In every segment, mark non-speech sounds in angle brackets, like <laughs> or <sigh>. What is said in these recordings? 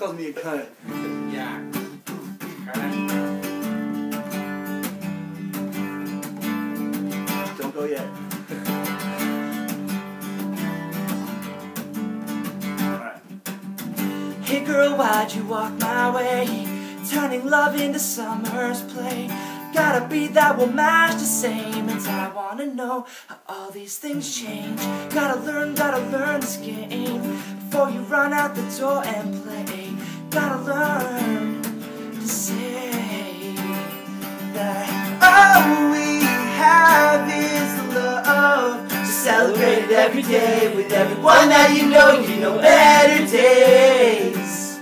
Calls me a cunt. Yeah. Don't go yet. <laughs> Hey girl, why'd you walk my way? Turning love into summer's play. Gotta be that will match the same. And I wanna know how all these things change. Gotta learn, gotta learn this game before you run out the door and play. Gotta learn to say that all we have is love. To celebrate it every day with everyone that you know. You know better days.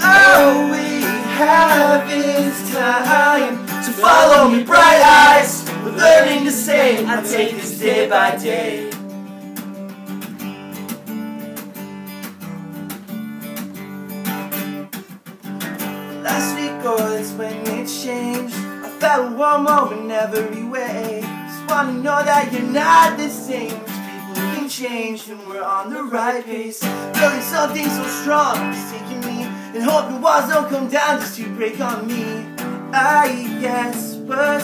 All we have is time to follow me, bright eyes. We're learning to say, I take this day by day. Last week, that's when it changed. I felt one more in every way. Just wanna know that you're not the same. People can change when we're on the right pace. Building something so strong, it's taking me. And hoping walls don't come down just to break on me. I guess we'll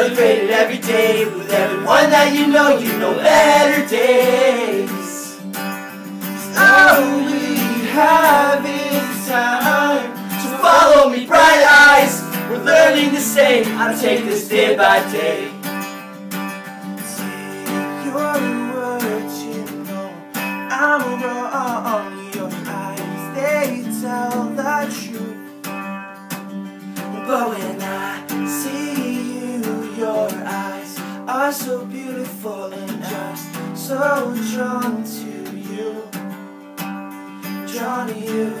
celebrate it every day with everyone that you know. You know better days. All we have is time to follow me, bright eyes. We're learning to say, I take this day by day. Say your words, you know I'm wrong. Your eyes, they tell the truth. But when I are so beautiful and just so drawn to you. Drawn to you.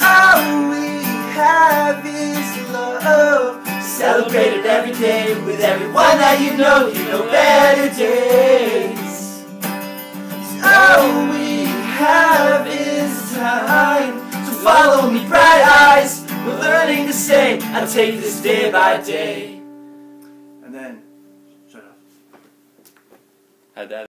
all we have is love. Celebrate it every day with everyone that you know. You know better days. all we have is time to follow me, bright eyes. We're learning to say, I take this day by day. Had that.